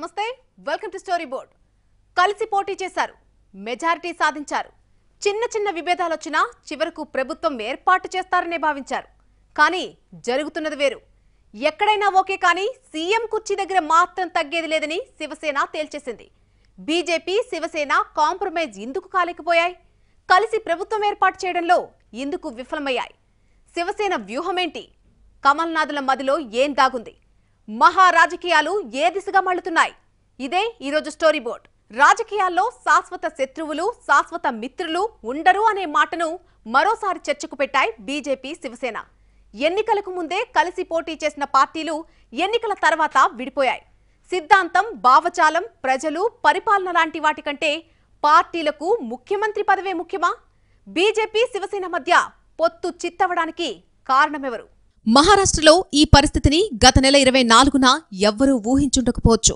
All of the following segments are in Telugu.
నమస్తే వెల్కమ్ టు స్టోరీ బోర్డ్ కలిసి పోటీ చేశారు మెజారిటీ సాధించారు. చిన్న చిన్న విభేదాలు వచ్చినా చివరకు ప్రభుత్వం ఏర్పాటు చేస్తారనే భావించారు. కానీ జరుగుతున్నది వేరు. ఎక్కడైనా ఓకే కానీ సీఎం కుర్చీ దగ్గర మాత్రం తగ్గేది లేదని శివసేన తేల్చేసింది. బీజేపీ శివసేన కాంప్రమైజ్ ఎందుకు కాలేకపోయాయి? కలిసి ప్రభుత్వం ఏర్పాటు చేయడంలో ఎందుకు విఫలమయ్యాయి? శివసేన వ్యూహమేంటి? కమల్నాథుల మదిలో ఏం దాగుంది? మహా రాజకీయాలు ఏ దిశగా మళ్ళుతున్నాయి? ఇదే ఈరోజు స్టోరీ బోర్డ్. రాజకీయాల్లో శాశ్వత శత్రువులు శాశ్వత మిత్రులు ఉండరు అనే మాటను మరోసారి చర్చకు పెట్టాయి బీజేపీ శివసేన. ఎన్నికలకు ముందే కలిసి పోటీ చేసిన పార్టీలు ఎన్నికల తర్వాత విడిపోయాయి. సిద్ధాంతం భావజాలం ప్రజలు పరిపాలన లాంటి వాటి కంటే పార్టీలకు ముఖ్యమంత్రి పదవే ముఖ్యమా? బీజేపీ శివసేన మధ్య పొత్తు చిత్తవడానికి కారణమెవరు? మహారాష్ట్రలో ఈ పరిస్థితిని గత నెల ఇరవై నాలుగున ఎవ్వరూ ఊహించుండకపోవచ్చు.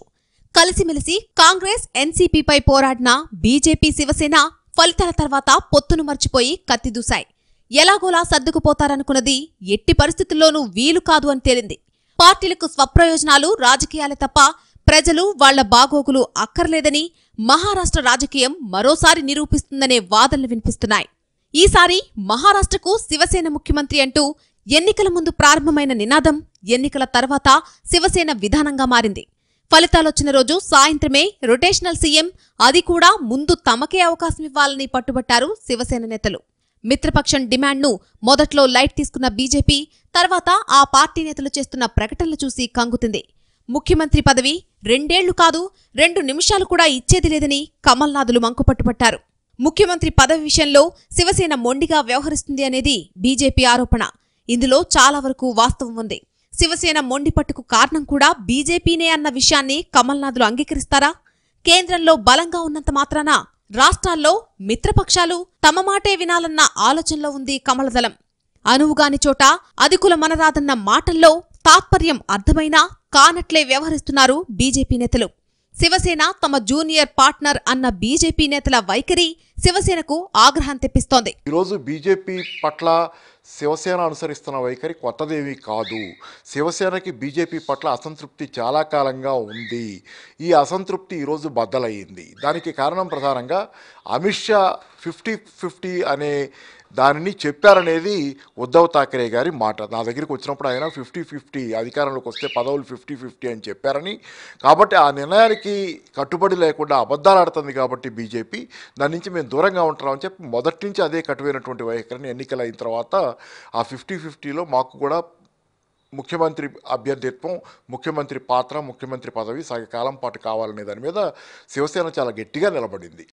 కలిసిమెలిసి కాంగ్రెస్ ఎన్సీపీపై పోరాడిన బీజేపీ శివసేన ఫలితాల తర్వాత పొత్తును మర్చిపోయి కత్తిదూశాయి ఎలాగోలా సర్దుకుపోతారనుకున్నది ఎట్టి పరిస్థితుల్లోనూ వీలు కాదు అని తేలింది. పార్టీలకు స్వప్రయోజనాలు రాజకీయాలే తప్ప ప్రజలు వాళ్ళ బాగోగులు అక్కర్లేదని మహారాష్ట్ర రాజకీయం మరోసారి నిరూపిస్తుందనే వాదనలు వినిపిస్తున్నాయి. ఈసారి మహారాష్ట్రకు శివసేన ముఖ్యమంత్రి అంటూ ఎన్నికల ముందు ప్రారంభమైన నినాదం ఎన్నికల తర్వాత శివసేన విధానంగా మారింది. ఫలితాలొచ్చిన రోజు సాయంత్రమే రొటేషనల్ సీఎం అది కూడా ముందు తమకే అవకాశం ఇవ్వాలని పట్టుబట్టారు శివసేన నేతలు. మిత్రపక్షం డిమాండ్ను మొదట్లో లైట్ తీసుకున్న బీజేపీ తర్వాత ఆ పార్టీ నేతలు చేస్తున్న ప్రకటనలు చూసి కంగుతుంది. ముఖ్యమంత్రి పదవి రెండేళ్ళు కాదు రెండు నిమిషాలు కూడా ఇచ్చేది లేదని కమల్నాథులు మంకుపట్టుపట్టారు ముఖ్యమంత్రి పదవి విషయంలో శివసేన మొండిగా వ్యవహరిస్తుంది అనేది బీజేపీ ఆరోపణ. ఇందులో చాలా వరకు వాస్తవం ఉంది. శివసేన మొండి పట్టుకు కారణం కూడా బీజేపీనే అన్న విషయాన్ని కమల్నాథులు అంగీకరిస్తారా? కేంద్రంలో బలంగా ఉన్నంత మాత్రాన రాష్ట్రాల్లో మిత్రపక్షాలు తమ మాటే వినాలన్న ఆలోచనలో ఉంది కమలదళం. అనువుగాని చోట అధికుల మనరాదన్న మాటల్లో తాత్పర్యం అర్థమైనా కానట్లే వ్యవహరిస్తున్నారు బీజేపీ నేతలు. శివసేన తమ జూనియర్ పార్ట్నర్ అన్న బీజేపీ నేతల వైఖరి శివసేనకు ఆగ్రహం తెప్పిస్తోంది. ఈరోజు బీజేపీ పట్ల శివసేన అనుసరిస్తున్న వైఖరి కొత్తదేమీ కాదు. శివసేనకి బీజేపీ పట్ల అసంతృప్తి చాలా కాలంగా ఉంది. ఈ అసంతృప్తి ఈరోజు బద్దలయ్యింది. దానికి కారణం ప్రధానంగా అమిత్ షా ఫిఫ్టీ ఫిఫ్టీ అనే దానిని చెప్పారనేది ఉద్ధవ్ థాకరే గారి మాట. నా దగ్గరికి వచ్చినప్పుడు ఆయన ఫిఫ్టీ ఫిఫ్టీ అధికారంలోకి వస్తే పదవులు ఫిఫ్టీ ఫిఫ్టీ అని చెప్పారని. కాబట్టి ఆ నిర్ణయానికి కట్టుబడి లేకుండా అబద్ధాలు ఆడుతుంది కాబట్టి బీజేపీ. దాని నుంచి మేము దూరంగా ఉంటామని చెప్పి మొదటి నుంచి అదే కట్టువైనటువంటి వైఖరిని ఎన్నికలు అయిన తర్వాత ఆ ఫిఫ్టీ ఫిఫ్టీలో మాకు కూడా ముఖ్యమంత్రి అభ్యర్థిత్వం ముఖ్యమంత్రి పాత్ర ముఖ్యమంత్రి పదవి సగకాలం పాటు కావాలనే దాని మీద శివసేన చాలా గట్టిగా నిలబడింది.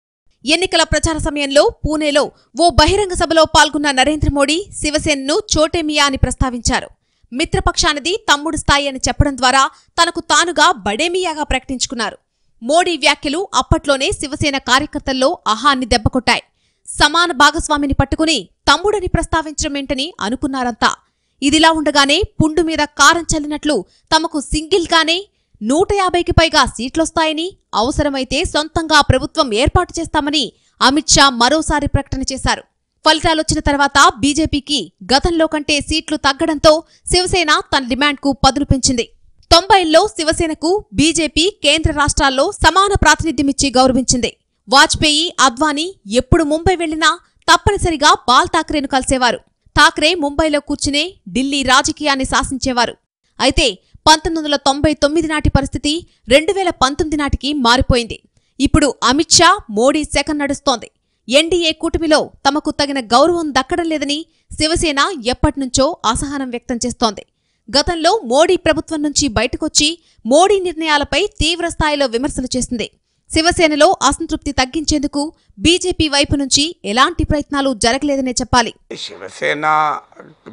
ఎన్నికల ప్రచార సమయంలో పూణేలో ఓ బహిరంగ సభలో పాల్గొన్న నరేంద్ర మోడీ శివసేనను చోటేమియా అని ప్రస్తావించారు. మిత్రపక్షానిది తమ్ముడు స్థాయి అని చెప్పడం ద్వారా తనకు తానుగా బడేమియాగా ప్రకటించుకున్నారు. మోడీ వ్యాఖ్యలు అప్పట్లోనే శివసేన కార్యకర్తల్లో అహాన్ని దెబ్బకొట్టాయి. సమాన భాగస్వామిని పట్టుకుని తమ్ముడని ప్రస్తావించడమేంటని అనుకున్నారంతా. ఇదిలా ఉండగానే పుండు మీద కారం చల్లినట్లు తమకు సింగిల్గానే నూట యాభైకి పైగా సీట్లొస్తాయని అవసరమైతే సొంతంగా ప్రభుత్వం ఏర్పాటు చేస్తామని అమిత్ షా మరోసారి ప్రకటన చేశారు. ఫలితాలొచ్చిన తర్వాత బీజేపీకి గతంలో కంటే సీట్లు తగ్గడంతో శివసేన తన డిమాండ్కు పదులు పెంచింది. తొంభైల్లో శివసేనకు బీజేపీ కేంద్ర రాష్ట్రాల్లో సమాన ప్రాతినిధ్యమిచ్చి గౌరవించింది. వాజ్పేయి అద్వానీ ఎప్పుడు ముంబై వెళ్ళినా తప్పనిసరిగా బాల్ ఠాక్రేను కలిసేవారు. ఠాక్రే ముంబైలో కూర్చునే ఢిల్లీ రాజకీయాన్ని శాసించేవారు. అయితే పంతొమ్మిది వందల తొంభై తొమ్మిది నాటి పరిస్థితి రెండు వేల పంతొమ్మిది నాటికి మారిపోయింది. ఇప్పుడు అమిత్ షా మోడీ సెకన్ నడుస్తోంది. ఎన్డీఏ కూటమిలో తమకు తగిన గౌరవం దక్కడం లేదని శివసేన ఎప్పటినుంచో అసహనం వ్యక్తం చేస్తోంది. గతంలో మోడీ ప్రభుత్వం నుంచి బయటకొచ్చి మోడీ నిర్ణయాలపై తీవ్ర స్థాయిలో విమర్శలు చేసింది. శివసేనలో అసంతృప్తి తగ్గించేందుకు బీజేపీ వైపు నుంచి ఎలాంటి ప్రయత్నాలు జరగలేదనే చెప్పాలి. శివసేన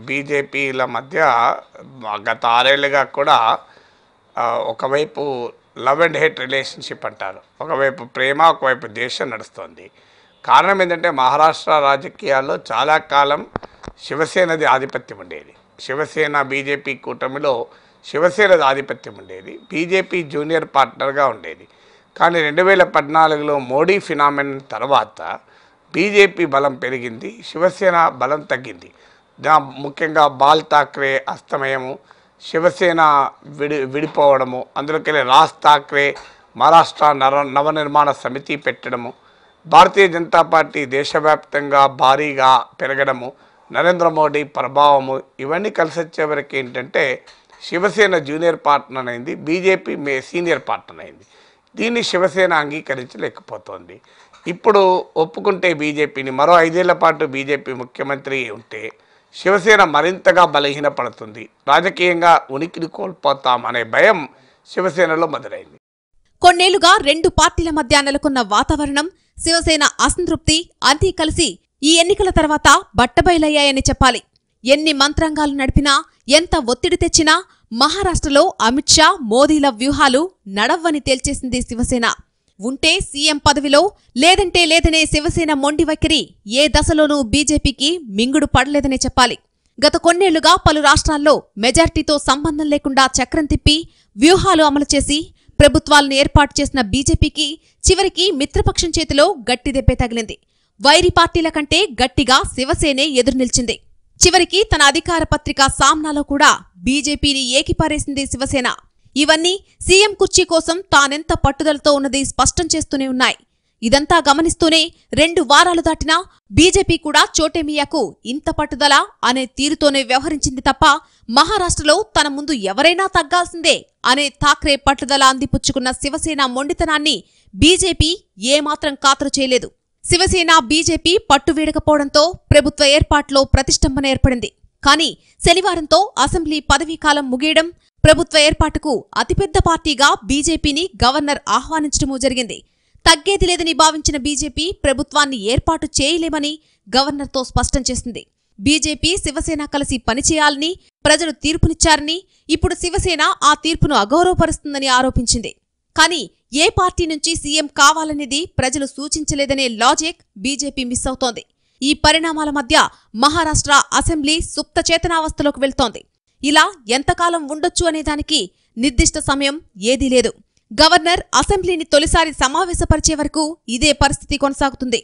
బీజేపీల మధ్య గత ఆరేళ్ళుగా కూడా ఒకవైపు లవ్ అండ్ హేట్ రిలేషన్షిప్ అంటారు. ఒకవైపు ప్రేమ ఒకవైపు దేశం నడుస్తుంది. కారణం ఏంటంటే మహారాష్ట్ర రాజకీయాల్లో చాలా కాలం శివసేనది ఆధిపత్యం ఉండేది. శివసేన బీజేపీ కూటమిలో శివసేనది ఆధిపత్యం ఉండేది. బీజేపీ జూనియర్ పార్ట్నర్గా ఉండేది. కానీ రెండు వేల పద్నాలుగులో మోడీ ఫినామిన్ తర్వాత బీజేపీ బలం పెరిగింది శివసేన బలం తగ్గింది. దా ముఖ్యంగా బాల్ ఠాక్రే అస్తమయము శివసేన విడి విడిపోవడము అందులోకెళ్ళి రాజ్ ఠాక్రే మహారాష్ట్ర నర నవనిర్మాణ సమితి పెట్టడము భారతీయ జనతా పార్టీ దేశవ్యాప్తంగా భారీగా పెరగడము నరేంద్ర మోడీ ప్రభావము ఇవన్నీ కలిసి వచ్చేవరకు ఏంటంటే శివసేన జూనియర్ పార్ట్నర్ అయింది బీజేపీ మే సీనియర్ పార్ట్నర్ అయింది. దీన్ని శివసేన అంగీకరించలేకపోతోంది. ఇప్పుడు ఒప్పుకుంటే బీజేపీని మరో ఐదేళ్ళ పాటు బీజేపీ ముఖ్యమంత్రి ఉంటే శివసేన మరింతగా బలహీనపడుతుంది. రాజకీయంగా ఉనికిని కోల్పోతాం అనే భయం శివసేనలో మొదలైంది. కొన్నేళ్ళుగా రెండు పార్టీల మధ్య నెలకొన్న వాతావరణం శివసేన అసంతృప్తి అన్నీ కలిసి ఈ ఎన్నికల తర్వాత బట్టబయలయ్యాయని చెప్పాలి. ఎన్ని మంత్రాంగాలు నడిపినా ఎంత ఒత్తిడి తెచ్చినా మహారాష్ట్రలో అమిత్ షా మోదీల వ్యూహాలు నడవ్వని తేల్చేసింది శివసేన. ఉంటే సీఎం పదవిలో లేదంటే లేదనే శివసేన మొండి వైఖరి ఏ దశలోనూ బీజేపీకి మింగుడు పడలేదనే చెప్పాలి. గత కొన్నేళ్ళుగా పలు రాష్ట్రాల్లో మెజార్టీతో సంబంధం లేకుండా చక్రం తిప్పి వ్యూహాలు అమలు చేసి ప్రభుత్వాలను ఏర్పాటు చేసిన బీజేపీకి చివరికి మిత్రపక్షం చేతిలో గట్టి దెబ్బే తగిలింది. వైరి పార్టీల కంటే గట్టిగా శివసేనే ఎదురు నిలిచింది. చివరికి తన అధికార పత్రిక సామ్నాలో కూడా బీజేపీని ఏకిపారేసింది శివసేన. ఇవన్నీ సీఎం కుర్చీ కోసం తానెంత పట్టుదలతో ఉన్నది స్పష్టం చేస్తూనే ఉన్నాయి. ఇదంతా గమనిస్తూనే రెండు వారాలు దాటినా బీజేపీ కూడా చోటేమియాకు ఇంత పట్టుదల అనే తీరుతోనే వ్యవహరించింది తప్ప మహారాష్ట్రలో తన ముందు ఎవరైనా తగ్గాల్సిందే అనే థాక్రే పట్టుదల అందిపుచ్చుకున్న శివసేన మొండితనాన్ని బీజేపీ ఏమాత్రం ఖాతరు చేయలేదు. శివసేన బీజేపీ పట్టు వీడకపోవడంతో ప్రభుత్వ ఏర్పాట్లో ప్రతిష్టంభన ఏర్పడింది. కానీ శనివారంతో అసెంబ్లీ పదవీకాలం ముగియడం ప్రభుత్వ ఏర్పాటుకు అతిపెద్ద పార్టీగా బీజేపీని గవర్నర్ ఆహ్వానించడమూ జరిగింది. తగ్గేది లేదని భావించిన బీజేపీ ప్రభుత్వాన్ని ఏర్పాటు చేయలేమని గవర్నర్తో స్పష్టం చేసింది. బీజేపీ శివసేన కలిసి పనిచేయాలని ప్రజలు తీర్పునిచ్చారని ఇప్పుడు శివసేన ఆ తీర్పును అగౌరవపరుస్తుందని ఆరోపించింది. కానీ ఏ పార్టీ నుంచి సీఎం కావాలనేది ప్రజలు సూచించలేదనే లాజిక్ బీజేపీ మిస్ అవుతోంది. ఈ పరిణామాల మధ్య మహారాష్ట్ర అసెంబ్లీ సుప్త చేతనావస్థలోకి వెళ్తోంది. ఇలా ఎంతకాలం ఉండొచ్చు అనేదానికి నిర్దిష్ట సమయం ఏదీ లేదు. గవర్నర్ అసెంబ్లీని తొలిసారి సమావేశపరిచే వరకు ఇదే పరిస్థితి కొనసాగుతుంది.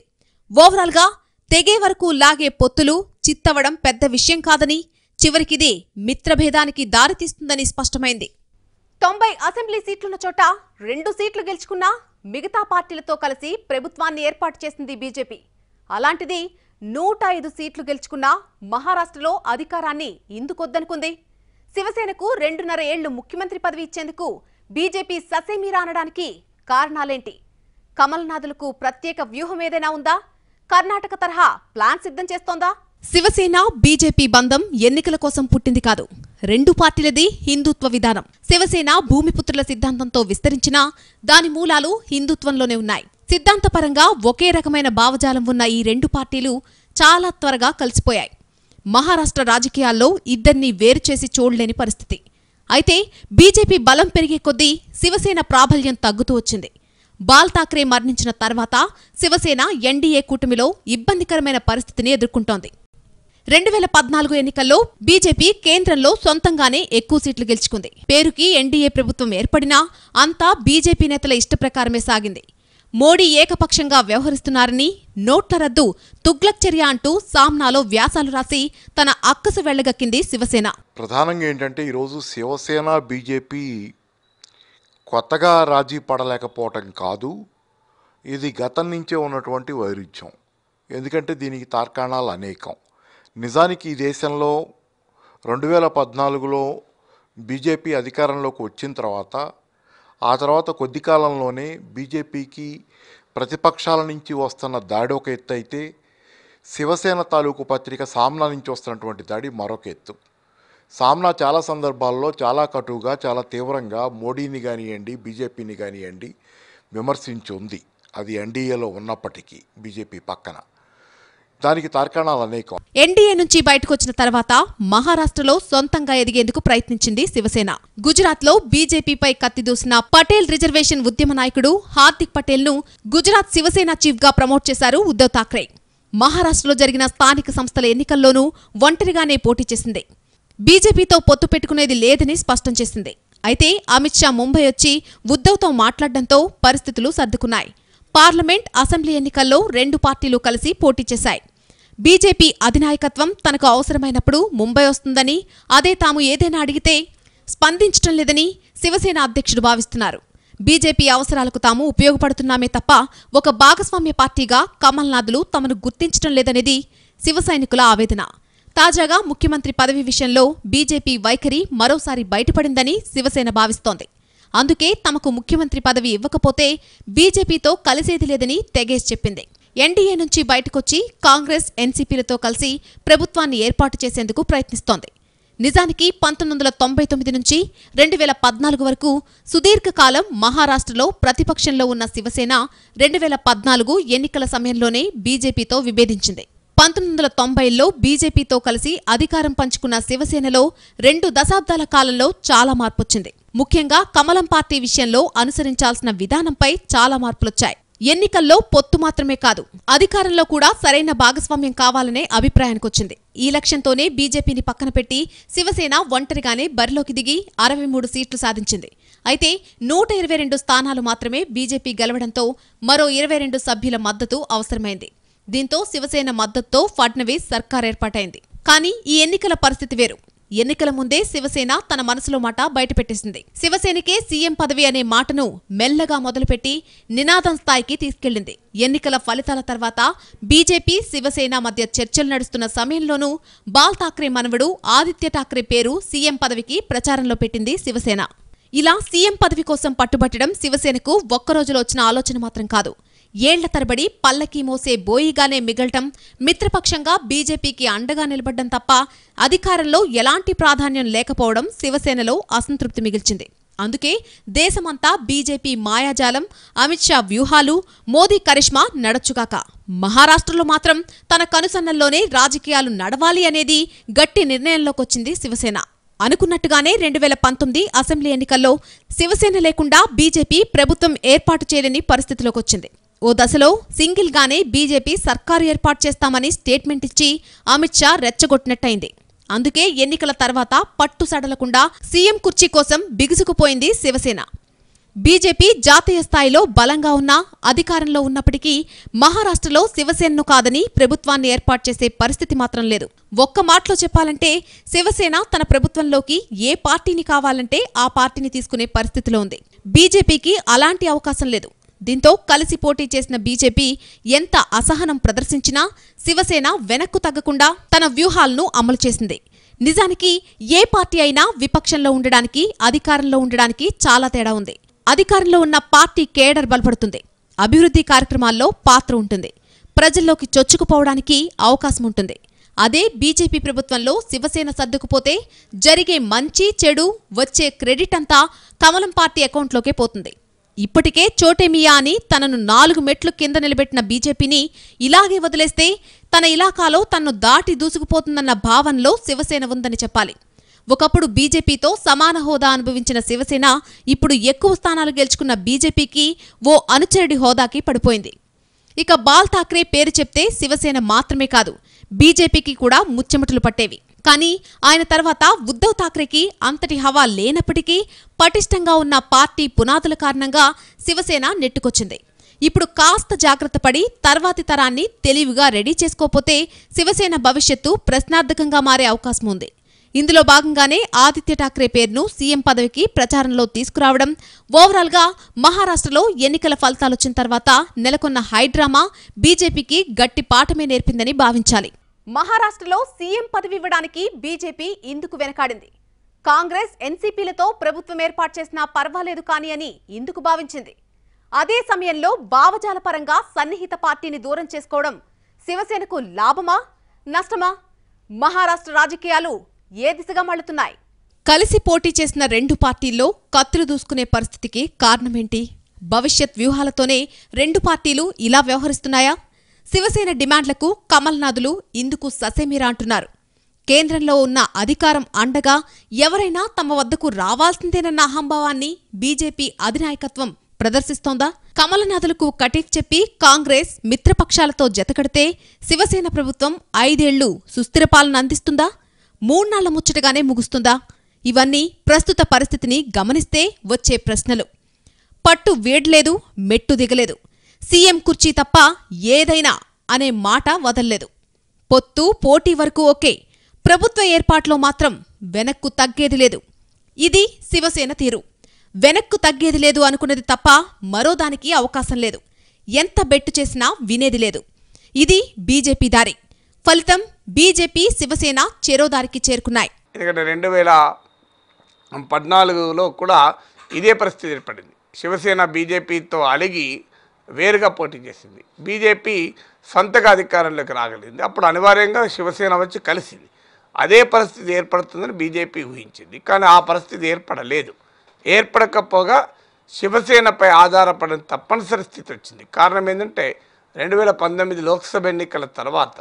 ఓవరాల్గా తెగే వరకు లాగే పొత్తులు చిత్తవడం పెద్ద విషయం కాదని చివరికిది మిత్రభేదానికి దారితీస్తుందని స్పష్టమైంది. తొంభై అసెంబ్లీ సీట్లున్న చోట రెండు సీట్లు గెలుచుకున్నా మిగతా పార్టీలతో కలిసి ప్రభుత్వాన్ని ఏర్పాటు చేసింది బీజేపీ. అలాంటిది నూట ఐదు సీట్లు గెలుచుకున్న మహారాష్ట్రలో అధికారాన్ని ఇందుకొద్దనుకుంది. శివసేనకు రెండున్నర ఏళ్ళు ముఖ్యమంత్రి పదవి ఇచ్చేందుకు బీజేపీ ససేమీరా అనడానికి కారణాలేంటి? కమల్నాథులకు ప్రత్యేక వ్యూహం ఏదైనా ఉందా? కర్ణాటక తరహా ప్లాన్ సిద్ధం చేస్తోందా? శివసేన బీజేపీ బంధం ఎన్నికల కోసం పుట్టింది కాదు. రెండు పార్టీలది హిందుత్వ విధానం. శివసేన భూమిపుత్రుల సిద్ధాంతంతో విస్తరించినా దాని మూలాలు హిందుత్వంలోనే ఉన్నాయి. సిద్ధాంతపరంగా ఒకే రకమైన భావజాలం ఉన్న ఈ రెండు పార్టీలు చాలా త్వరగా కలిసిపోయాయి. మహారాష్ట్ర రాజకీయాల్లో ఇద్దరిని వేరు చేసి చూడలేని పరిస్థితి. అయితే బీజేపీ బలం పెరిగే కొద్దీ శివసేన ప్రాబల్యం తగ్గుతూ వచ్చింది. బాల్ ఠాక్రే మరణించిన తర్వాత శివసేన ఎన్డీఏ కూటమిలో ఇబ్బందికరమైన పరిస్థితిని ఎదుర్కొంటోంది. రెండు వేల పద్నాలుగు ఎన్నికల్లో బీజేపీ కేంద్రంలో సొంతంగానే ఎక్కువ సీట్లు గెలుచుకుంది. పేరుకి ఎన్డీఏ ప్రభుత్వం ఏర్పడినా అంతా బీజేపీ నేతల ఇష్టప్రకారమే సాగింది. మోడీ ఏకపక్షంగా వ్యవహరిస్తున్నారని నోట్ల రద్దు తుగ్లక్ చర్య అంటూ సామ్నాలో వ్యాసాలు రాసి తన అక్కసు వెళ్ళగక్కింది శివసేన. ప్రధానంగా ఏంటంటే ఈరోజు శివసేన బీజేపీ కొత్తగా రాజీ పడలేకపోవటం కాదు. ఇది గతం నుంచే ఉన్నటువంటి వైరుధ్యం. ఎందుకంటే దీనికి తార్కాణాలు అనేకం. నిజానికి ఈ దేశంలో రెండు వేల పద్నాలుగులో బీజేపీ అధికారంలోకి వచ్చిన తర్వాత ఆ తర్వాత కొద్ది కాలంలోనే బీజేపీకి ప్రతిపక్షాల నుంచి వస్తున్న దాడి ఒక ఎత్తు అయితే శివసేన తాలూకు పత్రిక సామ్నా నుంచి వస్తున్నటువంటి దాడి మరొక ఎత్తు. సామ్నా చాలా సందర్భాల్లో చాలా కటువుగా చాలా తీవ్రంగా మోడీని కానివ్వండి బీజేపీని కానివ్వండి విమర్శించి ఉంది అది ఎన్డీఏలో ఉన్నప్పటికీ బీజేపీ పక్కన. దానికి తార్కాణాలు అనేకం. ఎన్డీఏ నుంచి బయటకొచ్చిన తర్వాత మహారాష్ట్రలో సొంతంగా ఎదిగేందుకు ప్రయత్నించింది శివసేన. గుజరాత్లో బీజేపీపై కత్తిదూసిన పటేల్ రిజర్వేషన్ ఉద్యమ నాయకుడు హార్దిక్ పటేల్ను గుజరాత్ శివసేన చీఫ్గా ప్రమోట్ చేశారు ఉద్దవ్ థాక్రే. మహారాష్ట్రలో జరిగిన స్థానిక సంస్థల ఎన్నికల్లోనూ ఒంటరిగానే పోటీ చేసింది. బీజేపీతో పొత్తు పెట్టుకునేది లేదని స్పష్టం చేసింది. అయితే అమిత్ షా ముంబై వచ్చి ఉద్దవ్తో మాట్లాడడంతో పరిస్థితులు సర్దుకున్నాయి. పార్లమెంట్ అసెంబ్లీ ఎన్నికల్లో రెండు పార్టీలు కలిసి పోటీ చేశాయి. బీజేపీ అధినాయకత్వం తనకు అవసరమైనప్పుడు ముంబై వస్తుందని అదే తాము ఏదైనా అడిగితే స్పందించటం లేదని శివసేన అధ్యక్షుడు భావిస్తున్నారు. బీజేపీ అవసరాలకు తాము ఉపయోగపడుతున్నామే తప్ప ఒక భాగస్వామ్య పార్టీగా కమల్నాథులు తమను గుర్తించడం లేదనేది శివ సైనికుల ఆవేదన. తాజాగా ముఖ్యమంత్రి పదవి విషయంలో బీజేపీ వైఖరి మరోసారి బయటపడిందని శివసేన భావిస్తోంది. అందుకే తమకు ముఖ్యమంత్రి పదవి ఇవ్వకపోతే బీజేపీతో కలిసేది లేదని తెగేసి చెప్పింది. ఎన్డీఏ నుంచి బయటకొచ్చి కాంగ్రెస్ ఎన్సీపీలతో కలిసి ప్రభుత్వాన్ని ఏర్పాటు చేసేందుకు ప్రయత్నిస్తోంది. నిజానికి పంతొమ్మిది వందల తొంభై తొమ్మిది నుంచి రెండు వేల పద్నాలుగు వరకు సుదీర్ఘకాలం మహారాష్ట్రలో ప్రతిపక్షంలో ఉన్న శివసేన రెండు వేల పద్నాలుగు ఎన్నికల సమయంలోనే బీజేపీతో విభేదించింది. పంతొమ్మిది వందల తొంభైలో బీజేపీతో కలిసి అధికారం పంచుకున్న శివసేనలో రెండు దశాబ్దాల కాలంలో చాలా మార్పొచ్చింది. ముఖ్యంగా కమలం పార్టీ విషయంలో అనుసరించాల్సిన విధానంపై చాలా మార్పులొచ్చాయి. ఎన్నికల్లో పొత్తు మాత్రమే కాదు అధికారంలో కూడా సరైన భాగస్వామ్యం కావాలనే అభిప్రాయానికొచ్చింది. ఈ లక్ష్యంతోనే బీజేపీని పక్కన పెట్టి శివసేన ఒంటరిగానే బరిలోకి దిగి అరవై మూడు సీట్లు సాధించింది. అయితే నూట ఇరవై రెండు స్థానాలు మాత్రమే బీజేపీ గెలవడంతో మరో ఇరవై రెండు సభ్యుల మద్దతు అవసరమైంది. దీంతో శివసేన మద్దతుతో ఫడ్నవీస్ సర్కార్ ఏర్పాటైంది. కానీ ఈ ఎన్నికల పరిస్థితి వేరు. ఎన్నికల ముందే శివసేన తన మనసులో మాట బయటపెట్టేసింది. శివసేనకే సీఎం పదవి అనే మాటను మెల్లగా మొదలుపెట్టి నినాదం స్థాయికి తీసుకెళ్ళింది ఎన్నికల ఫలితాల తర్వాత బీజేపీ శివసేన మధ్య చర్చలు నడుస్తున్న సమయంలోనూ బాల్ ఠాక్రే మనవడు ఆదిత్య ఠాక్రే పేరు సీఎం పదవికి ప్రచారంలో పెట్టింది శివసేన. ఇలా సీఎం పదవి కోసం పట్టుబట్టడం శివసేనకు ఒక్కరోజులో వచ్చిన ఆలోచన మాత్రం కాదు. ఏళ్ళ తరబడి పల్లకి మోసే బోయిగానే మిగలటం. మిత్రపక్షంగా బీజేపీకి అండగా నిలబడ్డం తప్ప అధికారంలో ఎలాంటి ప్రాధాన్యం లేకపోవడం శివసేనలో అసంతృప్తి మిగిల్చింది. అందుకే దేశమంతా బీజేపీ మాయాజాలం అమిత్ షా వ్యూహాలు మోదీ కరిష్మా నడచుగాక. మహారాష్ట్రలో మాత్రం తన కనుసన్నల్లోనే రాజకీయాలు నడవాలి అనేది గట్టి నిర్ణయంలోకొచ్చింది శివసేన. అనుకున్నట్టుగానే రెండు వేల పంతొమ్మిది అసెంబ్లీ ఎన్నికల్లో శివసేన లేకుండా బీజేపీ ప్రభుత్వం ఏర్పాటు చేయలేని పరిస్థితిలోకొచ్చింది. ఓ దశలో సింగిల్ గానే బీజేపీ సర్కారు ఏర్పాటు చేస్తామని స్టేట్మెంట్ ఇచ్చి అమిత్ షా రెచ్చగొట్టినట్టయింది. అందుకే ఎన్నికల తర్వాత పట్టు సడలకుండా సీఎం కుర్చీ కోసం బిగుసుకుపోయింది శివసేన. బీజేపీ జాతీయ స్థాయిలో బలంగా ఉన్నా అధికారంలో ఉన్నప్పటికీ మహారాష్ట్రలో శివసేనను కాదని ప్రభుత్వాన్ని ఏర్పాటు చేసే పరిస్థితి మాత్రం లేదు. ఒక్క మాటలో చెప్పాలంటే శివసేన తన ప్రభుత్వంలోకి ఏ పార్టీని కావాలంటే ఆ పార్టీని తీసుకునే పరిస్థితిలో ఉంది. బీజేపీకి అలాంటి అవకాశం లేదు. దీంతో కలిసి పోటీ చేసిన బీజేపీ ఎంత అసహనం ప్రదర్శించినా శివసేన వెనక్కు తగ్గకుండా తన వ్యూహాలను అమలు చేసింది. నిజానికి ఏ పార్టీ అయినా విపక్షంలో ఉండడానికి అధికారంలో ఉండడానికి చాలా తేడా ఉంది. అధికారంలో ఉన్న పార్టీ కేడర్ బలపడుతుంది. అభివృద్ధి కార్యక్రమాల్లో పాత్ర ఉంటుంది. ప్రజల్లోకి చొచ్చుకుపోవడానికి అవకాశం ఉంటుంది. అదే బీజేపీ ప్రభుత్వంలో శివసేన సర్దుకుపోతే జరిగే మంచి చెడు వచ్చే క్రెడిట్ అంతా కమలం పార్టీ అకౌంట్లోకే పోతుంది. ఇప్పటికే చోటేమియా అని తనను నాలుగు మెట్లు కింద నిలబెట్టిన బీజేపీని ఇలాగే వదిలేస్తే తన ఇలాకాలో తన్ను దాటి దూసుకుపోతుందన్న భావనలో శివసేన ఉందని చెప్పాలి. ఒకప్పుడు బీజేపీతో సమాన హోదా అనుభవించిన శివసేన ఇప్పుడు ఎక్కువ స్థానాలు గెలుచుకున్న బీజేపీకి ఓ అనుచరుడి హోదాకి పడిపోయింది. ఇక బాల్ ఠాక్రే పేరు చెప్తే శివసేన మాత్రమే కాదు బీజేపీకి కూడా ముచ్చెమటలు పట్టేవి. కానీ ఆయన తర్వాత ఉద్ధవ్ ఠాక్రేకి అంతటి హవా లేనప్పటికీ పటిష్టంగా ఉన్న పార్టీ పునాదుల కారణంగా శివసేన నెట్టుకొచ్చింది. ఇప్పుడు కాస్త జాగ్రత్త పడి తర్వాతి తరాన్ని తెలివిగా రెడీ చేసుకోపోతే శివసేన భవిష్యత్తు ప్రశ్నార్థకంగా మారే అవకాశం ఉంది. ఇందులో భాగంగానే ఆదిత్య ఠాక్రే పేరును సీఎం పదవికి ప్రచారంలో తీసుకురావడం ఓవరాల్గా మహారాష్ట్రలో ఎన్నికల ఫలితాలొచ్చిన తర్వాత నెలకొన్న హైడ్రామా బీజేపీకి గట్టి పాఠమే నేర్పిందని భావించాలి. మహారాష్ట్రలో సీఎం పదవి ఇవ్వడానికి బీజేపీ ఇందుకు వెనకాడింది. కాంగ్రెస్ ఎన్సీపీలతో ప్రభుత్వం ఏర్పాటు చేసినా పర్వాలేదు కాని అని ఇందుకు భావించింది. అదే సమయంలో భావజాల పరంగా సన్నిహిత పార్టీని దూరం చేసుకోవడం శివసేనకు లాభమా నష్టమా? మహారాష్ట్ర రాజకీయాలు ఏ దిశగా మళ్ళుతున్నాయి కలిసి పోటీ చేసిన రెండు పార్టీల్లో కత్తులు దూసుకునే పరిస్థితికి కారణమేంటి? భవిష్యత్ వ్యూహాలతోనే రెండు పార్టీలు ఇలా వ్యవహరిస్తున్నాయా? శివసేన డిమాండ్లకు కమల్నాథులు ఇందుకు ససేమిరా అంటున్నారు. కేంద్రంలో ఉన్న అధికారం అండగా ఎవరైనా తమ వద్దకు రావాల్సిందేనన్న అహంభావాన్ని బీజేపీ అధినాయకత్వం ప్రదర్శిస్తోందా? కమలనాథులకు కటిఫ్ చెప్పి కాంగ్రెస్ మిత్రపక్షాలతో జతకడితే శివసేన ప్రభుత్వం ఐదేళ్ళు సుస్థిర పాలన అందిస్తుందా? మూడ్నాళ్ళ ముచ్చటగానే ముగుస్తుందా? ఇవన్నీ ప్రస్తుత పరిస్థితిని గమనిస్తే వచ్చే ప్రశ్నలు. పట్టు వేడ్లేదు మెట్టు దిగలేదు. సీఎం కుర్చీ తప్ప ఏదైనా అనే మాట వదల్లేదు. పొత్తు పోటీ వరకు ఓకే. ప్రభుత్వ ఏర్పాట్లో మాత్రం వెనక్కు తగ్గేది లేదు. ఇది శివసేన తీరు. వెనక్కు తగ్గేది లేదు అనుకున్నది తప్ప మరో దానికి అవకాశం లేదు. ఎంత బెట్టు చేసినా వినేది లేదు. ఇది బీజేపీ దారి. ఫలితం బీజేపీ శివసేన చెరోదారికి చేరుకున్నాయి. ఎందుకంటే రెండు వేల పద్నాలుగులో కూడా ఇదే పరిస్థితి ఏర్పడింది. శివసేన బీజేపీతో అలిగి వేరుగా పోటీ చేసింది. బీజేపీ సొంతగా అధికారంలోకి రాగలిగింది. అప్పుడు అనివార్యంగా శివసేన వచ్చి కలిసింది. అదే పరిస్థితి ఏర్పడుతుందని బీజేపీ ఊహించింది. కానీ ఆ పరిస్థితి ఏర్పడలేదు. ఏర్పడకపోగా శివసేనపై ఆధారపడిన తప్పనిసరి స్థితి వచ్చింది. కారణం ఏంటంటే రెండు వేల పంతొమ్మిది లోక్సభ ఎన్నికల తర్వాత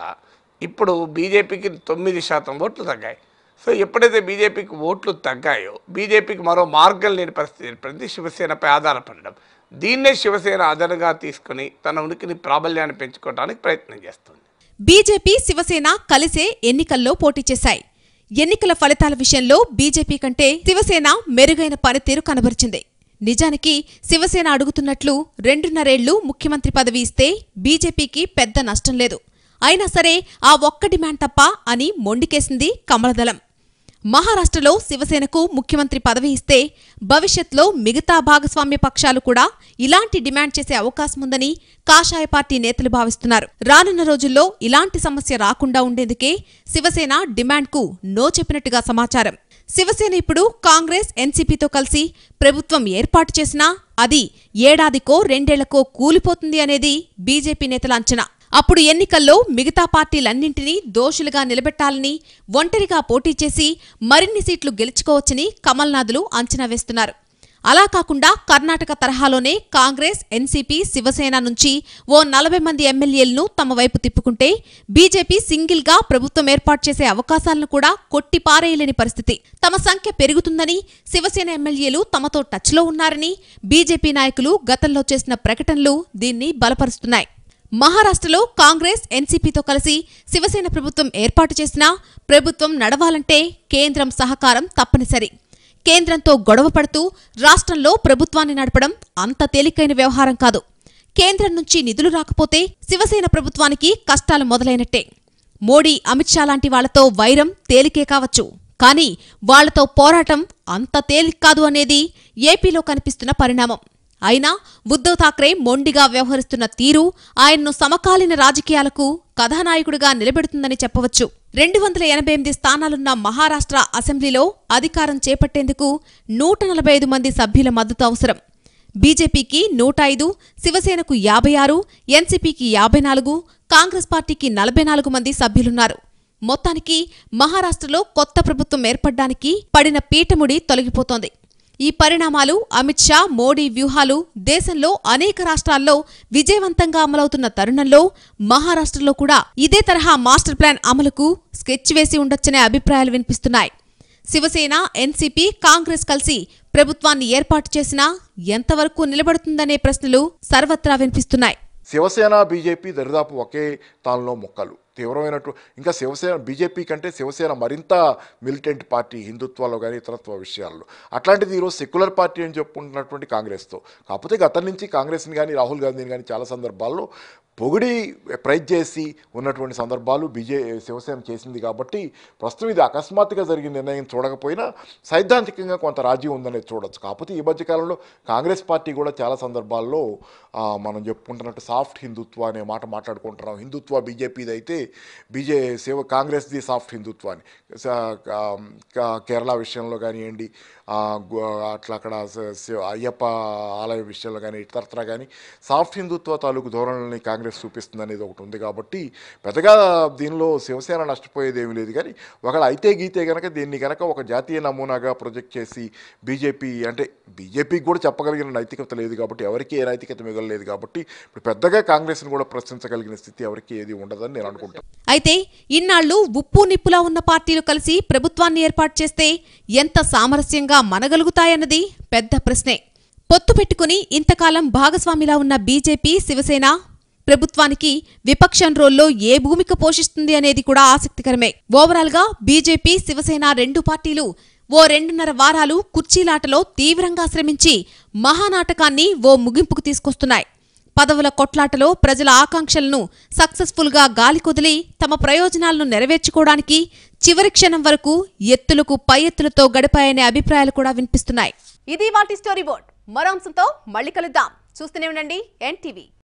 ఇప్పుడు బీజేపీకి తొమ్మిది శాతం ఓట్లు తగ్గాయి. సో ఎప్పుడైతే బీజేపీకి ఓట్లు తగ్గాయో బీజేపీకి మరో మార్గం లేని పరిస్థితి ఏర్పడింది శివసేనపై ఆధారపడడం. దీన్నే శివసేన అదనుగా తీసుకుని తన ఉనికిని ప్రాబల్యాన్ని పెంచుకోవడానికి ప్రయత్నం చేస్తుంది. బీజేపీ శివసేన కలిసే ఎన్నికల్లో పోటీ చేశాయి. ఎన్నికల ఫలితాల విషయంలో బీజేపీ కంటే శివసేన మెరుగైన పనితీరు కనబరిచింది. నిజానికి శివసేన అడుగుతున్నట్లు రెండున్నరేళ్ళు ముఖ్యమంత్రి పదవి ఇస్తే బీజేపీకి పెద్ద నష్టం లేదు. అయినా సరే ఆ ఒక్క డిమాండ్ తప్ప అని మొండికేసింది కమలదళం. మహారాష్ట్రలో శివసేనకు ముఖ్యమంత్రి పదవి ఇస్తే భవిష్యత్లో మిగతా భాగస్వామ్య పక్షాలు కూడా ఇలాంటి డిమాండ్ చేసే అవకాశం ఉందని కాషాయ పార్టీ నేతలు భావిస్తున్నారు. రానున్న రోజుల్లో ఇలాంటి సమస్య రాకుండా ఉండేందుకే శివసేన డిమాండ్కు నో చెప్పినట్టుగా సమాచారం. శివసేన ఇప్పుడు కాంగ్రెస్ ఎన్సీపీతో కలిసి ప్రభుత్వం ఏర్పాటు చేసినా అది ఏడాదికో రెండేళ్ళకో కూలిపోతుంది అనేది బీజేపీ నేతల అంచనా. అప్పుడు ఎన్నికల్లో మిగతా పార్టీలన్నింటినీ దోషులుగా నిలబెట్టాలని ఒంటరిగా పోటీ చేసి మరిన్ని సీట్లు గెలుచుకోవచ్చని కమల్నాథులు అంచనా వేస్తున్నారు. అలా కాకుండా కర్ణాటక తరహాలోనే కాంగ్రెస్ ఎన్సీపీ శివసేన నుంచి ఓ నలభై మంది ఎమ్మెల్యేలను తమ వైపు తిప్పుకుంటే బీజేపీ సింగిల్గా ప్రభుత్వం ఏర్పాటు చేసే అవకాశాలను కూడా కొట్టిపారేయలేని పరిస్థితి. తమ సంఖ్య పెరుగుతుందని శివసేన ఎమ్మెల్యేలు తమతో టచ్లో ఉన్నారని బీజేపీ నాయకులు గతంలో చేసిన ప్రకటనలు దీన్ని బలపరుస్తున్నాయి. మహారాష్ట్రలో కాంగ్రెస్ ఎన్సీపీతో కలిసి శివసేన ప్రభుత్వం ఏర్పాటు చేసినా ప్రభుత్వం నడవాలంటే కేంద్రం సహకారం తప్పనిసరి. కేంద్రంతో గొడవ పడుతూ రాష్ట్రంలో ప్రభుత్వాన్ని నడపడం అంత తేలికైన వ్యవహారం కాదు. కేంద్రం నుంచి నిధులు రాకపోతే శివసేన ప్రభుత్వానికి కష్టాలు మొదలైనట్టే. మోడీ అమిత్ షా లాంటి వాళ్ళతో వైరం తేలికే కావచ్చు. కానీ వాళ్ళతో పోరాటం అంత తేలిక కాదు అనేది ఏపీలో కనిపిస్తున్న పరిణామం. అయినా ఉద్దవ్ థాక్రే మొండిగా వ్యవహరిస్తున్న తీరు ఆయన్ను సమకాలీన రాజకీయాలకు కథానాయకుడిగా నిలబెడుతుందని చెప్పవచ్చు. రెండు వందల ఎనభై ఎనిమిది స్థానాలున్న మహారాష్ట్ర అసెంబ్లీలో అధికారం చేపట్టేందుకు నూట నలభై ఐదు మంది సభ్యుల మద్దతు అవసరం. బీజేపీకి నూట ఐదు శివసేనకు యాభై ఆరు ఎన్సీపీకి యాభై నాలుగు కాంగ్రెస్ పార్టీకి నలభై నాలుగు మంది సభ్యులున్నారు. మొత్తానికి మహారాష్ట్రలో కొత్త ప్రభుత్వం ఏర్పడ్డానికి పడిన పీఠముడి తొలగిపోతోంది. ఈ పరిణామాలు అమిత్ షా మోడీ వ్యూహాలు దేశంలో అనేక రాష్ట్రాల్లో విజయవంతంగా అమలవుతున్న తరుణంలో మహారాష్ట్రలో కూడా ఇదే తరహా మాస్టర్ ప్లాన్ అమలుకు స్కెచ్ వేసి ఉండొచ్చనే అభిప్రాయాలు వినిపిస్తున్నాయి. శివసేన ఎన్సీపీ కాంగ్రెస్ కలిసి ప్రభుత్వాన్ని ఏర్పాటు చేసినా ఎంతవరకు నిలబడుతుందనే ప్రశ్నలు సర్వత్రా వినిపిస్తున్నాయి. శివసేన బీజేపీ దరిదాపు ఒకే తాళ్ళలో మొక్కలు. తీవ్రమైనట్టు ఇంకా శివసేన బీజేపీ కంటే శివసేన మరింత మిలిటెంట్ పార్టీ హిందుత్వాల్లో కానీ ఇతరత్వ విషయాల్లో. అట్లాంటిది ఈరోజు సెక్యులర్ పార్టీ అని చెప్పుకుంటున్నటువంటి కాంగ్రెస్తో. కాకపోతే గతం నుంచి కాంగ్రెస్ని కానీ రాహుల్ గాంధీని కానీ చాలా సందర్భాల్లో పొగిడి ప్రైజ్ చేసి ఉన్నటువంటి సందర్భాలు బీజే శివసేన చేసింది కాబట్టి ప్రస్తుతం ఇది అకస్మాత్తుగా జరిగిన నిర్ణయం చూడకపోయినా సైద్ధాంతికంగా కొంత రాజీ ఉందనేది చూడొచ్చు. కాకపోతే ఈ మధ్యకాలంలో కాంగ్రెస్ పార్టీ కూడా చాలా సందర్భాల్లో మనం చెప్పుకుంటున్నట్టు సాఫ్ట్ హిందుత్వ అనే మాట మాట్లాడుకుంటున్నాం. హిందుత్వ బీజేపీది అయితే బీజే శివ కాంగ్రెస్ది సాఫ్ట్ హిందుత్వ అని. కేరళ విషయంలో కానివ్వండి అట్లా అక్కడ శివ- అయ్యప్ప ఆలయ విషయంలో కానీ ఇతరత్ర కానీ సాఫ్ట్ హిందుత్వ తాలూకు ధోరణిని కాంగ్రెస్ చూపిస్తుంది అనేది ఒకటి ఉంది కాబట్టి పెద్దగా దీనిలో శివసేన నష్టపోయేది ఏమీ లేదు. కానీ ఒకవేళ అయితే గీతే కనుక దీన్ని కనుక ఒక జాతీయ నమూనాగా ప్రొజెక్ట్ చేసి బీజేపీ అంటే బీజేపీకి కూడా చెప్పగలిగిన నైతికత లేదు కాబట్టి ఎవరికి ఏ నైతికత మిగలలేదు కాబట్టి ఇప్పుడు పెద్దగా కాంగ్రెస్ని కూడా ప్రశ్నించగలిగిన స్థితి ఎవరికి ఏది ఉండదని నేను అనుకుంటాను అయితే ఇన్నాళ్ళు ఉప్పు నిప్పులా ఉన్న పార్టీలు కలిసి ప్రభుత్వాన్ని ఏర్పాటు చేస్తే ఎంత సామరస్యంగా మనగలుగుతాయన్నది పెద్ద ప్రశ్నే. పొత్తు పెట్టుకుని ఇంతకాలం భాగస్వామిలా ఉన్న బీజేపీ శివసేన ప్రభుత్వానికి విపక్షం రోల్లో ఏ భూమిక పోషిస్తుంది అనేది కూడా ఆసక్తికరమే. ఓవరాల్గా బీజేపీ శివసేన రెండు పార్టీలు ఓ రెండున్నర వారాలు కుర్చీలాటలో తీవ్రంగా శ్రమించి మహానాటకాన్ని ఓ ముగింపుకు తీసుకొస్తున్నాయి. పదవుల కొట్లాటలో ప్రజల ఆకాంక్షలను సక్సెస్ఫుల్గా గాలికొదిలి తమ ప్రయోజనాలను నెరవేర్చుకోవడానికి చివరి క్షణం వరకు ఎత్తులకు పై ఎత్తులతో గడిపాయనే అభిప్రాయాలు కూడా వినిపిస్తున్నాయి. ఇది వాటి స్టోరీ బోర్డ్. మరో అంశంతో మళ్ళీ కలుద్దాం. చూస్తూనే ఉండండి ఎన్టీవీ